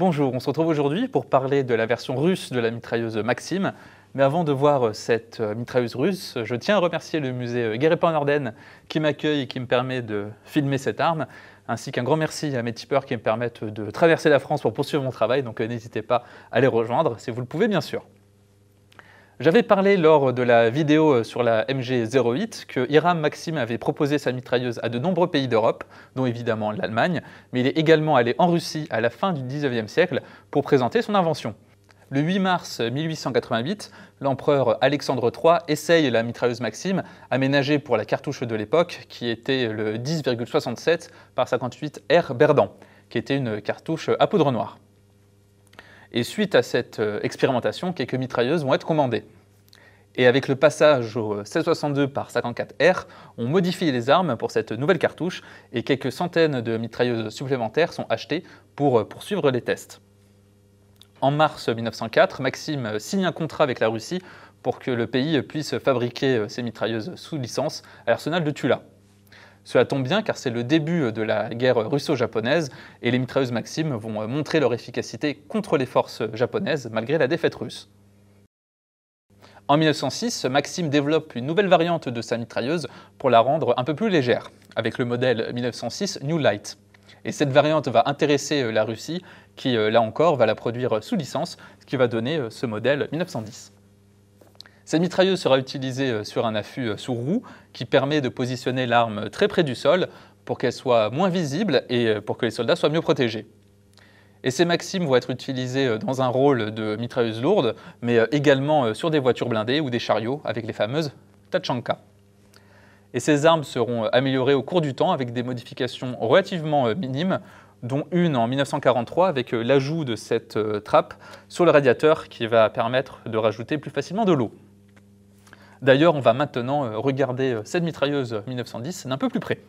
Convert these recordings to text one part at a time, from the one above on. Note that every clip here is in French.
Bonjour, on se retrouve aujourd'hui pour parler de la version russe de la mitrailleuse Maxim. Mais avant de voir cette mitrailleuse russe, je tiens à remercier le musée Guérépan Norden qui m'accueille et qui me permet de filmer cette arme, ainsi qu'un grand merci à mes tipeurs qui me permettent de traverser la France pour poursuivre mon travail, donc n'hésitez pas à les rejoindre si vous le pouvez bien sûr. J'avais parlé lors de la vidéo sur la MG08 que Hiram Maxim avait proposé sa mitrailleuse à de nombreux pays d'Europe, dont évidemment l'Allemagne, mais il est également allé en Russie à la fin du 19e siècle pour présenter son invention. Le 8 mars 1888, l'empereur Alexandre III essaye la mitrailleuse Maxim, aménagée pour la cartouche de l'époque, qui était le 10,67 par 58 R Berdan, qui était une cartouche à poudre noire. Et suite à cette euh, expérimentation, quelques mitrailleuses vont être commandées. Et avec le passage au 1662 par 54R, on modifie les armes pour cette nouvelle cartouche et quelques centaines de mitrailleuses supplémentaires sont achetées pour euh, poursuivre les tests. En mars 1904, Maxime signe un contrat avec la Russie pour que le pays puisse fabriquer ses euh, mitrailleuses sous licence à l'arsenal de Tula. Cela tombe bien car c'est le début de la guerre russo-japonaise et les mitrailleuses Maxim vont montrer leur efficacité contre les forces japonaises malgré la défaite russe. En 1906, Maxim développe une nouvelle variante de sa mitrailleuse pour la rendre un peu plus légère, avec le modèle 1906 New Light. Et cette variante va intéresser la Russie, qui là encore va la produire sous licence, ce qui va donner ce modèle 1910. Cette mitrailleuse sera utilisée euh, sur un affût euh, sous roue qui permet de positionner l'arme très près du sol pour qu'elle soit moins visible et euh, pour que les soldats soient mieux protégés. Et ces maximes vont être utilisés dans un rôle de mitrailleuse lourde, mais également sur des voitures blindées ou des chariots avec les fameuses Tachanka. Et ces armes seront améliorées au cours du temps avec des modifications relativement minimes, dont une en 1943 avec l'ajout de cette trappe sur le radiateur qui va permettre de rajouter plus facilement de l'eau. D'ailleurs, on va maintenant euh, regarder euh, cette mitrailleuse 1910 d'un peu plus près.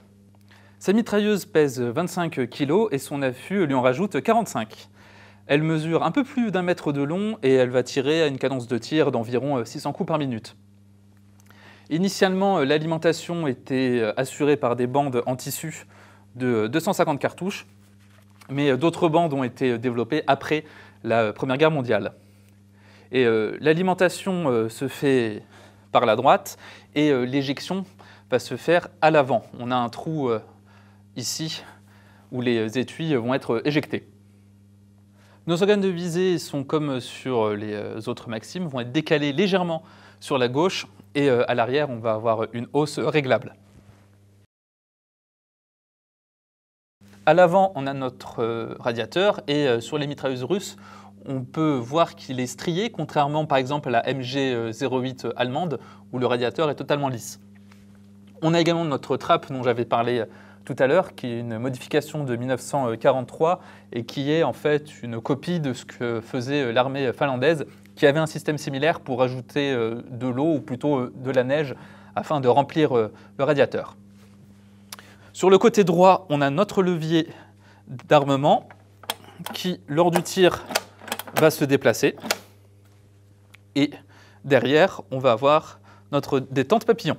Cette mitrailleuse pèse 25 kg et son affût lui en rajoute 45. Elle mesure un peu plus d'un mètre de long et elle va tirer à une cadence de tir d'environ 600 euh, coups par minute. Initialement, l'alimentation était assurée par des bandes en tissu de 250 cartouches, mais d'autres bandes ont été développées après la Première Guerre mondiale. Et l'alimentation se fait par la droite et euh, l'éjection va se faire à l'avant. On a un trou euh, ici où les étuis vont être éjectés. Nos organes de visée sont comme sur les euh, autres maximes, vont être décalés légèrement sur la gauche et à l'arrière on va avoir une hausse réglable. À l'avant, on a notre radiateur et sur les mitrailleuses russes, on peut voir qu'il est strié, contrairement par exemple à la MG08 allemande, où le radiateur est totalement lisse. On a également notre trappe dont j'avais parlé tout à l'heure, qui est une modification de 1943 et qui est en fait une copie de ce que faisait l'armée finlandaise, qui avait un système similaire pour ajouter euh, de l'eau ou plutôt euh, de la neige afin de remplir euh, le radiateur. Sur le côté droit, on a notre levier d'armement qui, lors du tir, va se déplacer. Et derrière, on va avoir notre détente papillon.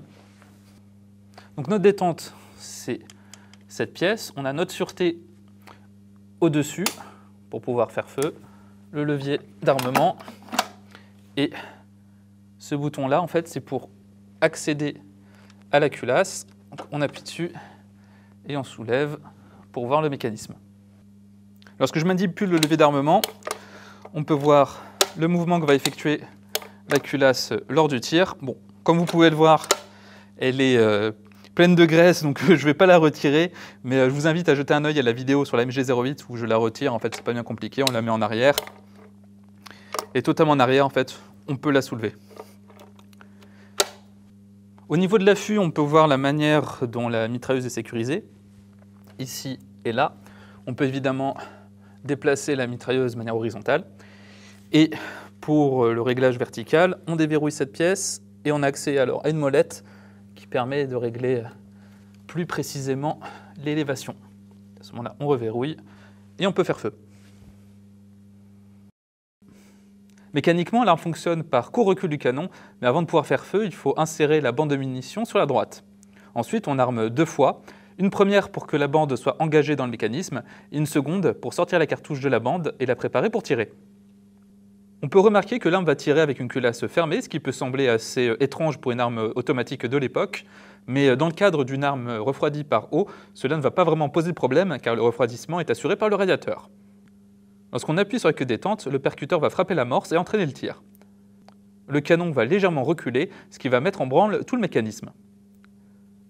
Donc notre détente, c'est cette pièce. On a notre sûreté au-dessus pour pouvoir faire feu, le levier d'armement. Et ce bouton-là, en fait, c'est pour accéder à la culasse. on appuie dessus et on soulève pour voir le mécanisme. Lorsque je manipule le levier d'armement, on peut voir le mouvement que va effectuer la culasse lors du tir. Bon, comme vous pouvez le voir, elle est euh, pleine de graisse, donc je ne vais pas la retirer, mais euh, je vous invite à jeter un œil à la vidéo sur la MG08 où je la retire. En fait, c'est pas bien compliqué, on la met en arrière. Et totalement en arrière, en fait, on peut la soulever. Au niveau de l'affût, on peut voir la manière dont la mitrailleuse est sécurisée, ici et là. On peut évidemment déplacer la mitrailleuse de manière horizontale. Et pour euh, le réglage vertical, on déverrouille cette pièce et on a accès alors à une molette qui permet de régler plus précisément l'élévation. À ce moment-là, on reverrouille et on peut faire feu. Mécaniquement, l'arme fonctionne par court-recul du canon, mais avant de pouvoir faire feu, il faut insérer la bande de munitions sur la droite. Ensuite, on arme deux fois, Une première pour que la bande soit engagée dans le mécanisme, et une seconde pour sortir la cartouche de la bande et la préparer pour tirer. On peut remarquer que l'arme va tirer avec une culasse fermée, ce qui peut sembler assez euh, étrange pour une arme automatique de l'époque, mais euh, dans le cadre d'une arme refroidie par eau, cela ne va pas vraiment poser de problème car le refroidissement est assuré par le radiateur. Lorsqu'on appuie sur la queue détente, le percuteur va frapper l'amorce et entraîner le tir. Le canon va légèrement reculer, ce qui va mettre en branle tout le mécanisme.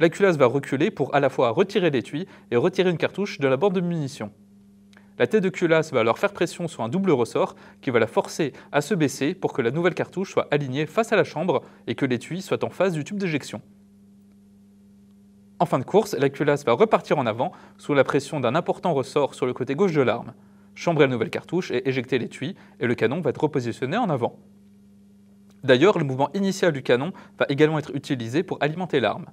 La culasse va reculer pour à la fois retirer l'étui et retirer une cartouche de la bande de munitions. La tête de culasse va alors faire pression sur un double ressort qui va la forcer à se baisser pour que la nouvelle cartouche soit alignée face à la chambre et que l'étui soit en face du tube d'éjection. En fin de course, la culasse va repartir en avant sous la pression d'un important ressort sur le côté gauche de l'arme, chambrer la nouvelle cartouche et éjecter l'étui, et le canon va être repositionné en avant. D'ailleurs, le mouvement initial du canon va également être utilisé pour alimenter l'arme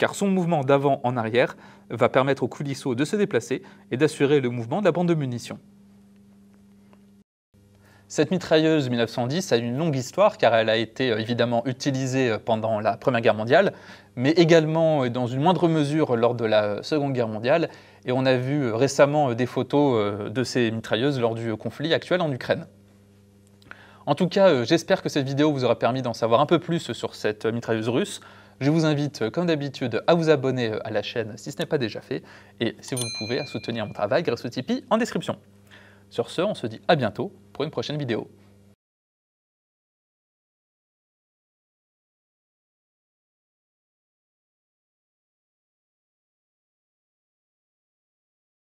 car son mouvement d'avant en arrière va permettre au coulisseau de se déplacer et d'assurer le mouvement de la bande de munitions. Cette mitrailleuse 1910 a une longue histoire car elle a été euh, évidemment utilisée euh, pendant la Première Guerre mondiale, mais également euh, dans une moindre mesure lors de la Seconde Guerre mondiale. Et on a vu récemment des photos de ces mitrailleuses lors du conflit actuel en Ukraine. En tout cas, j'espère que cette vidéo vous aura permis d'en savoir un peu plus sur cette mitrailleuse russe. Je vous invite, comme d'habitude, à vous abonner à la chaîne si ce n'est pas déjà fait, et si vous le pouvez, à soutenir mon travail grâce au Tipeee en description. Sur ce, on se dit à bientôt pour une prochaine vidéo.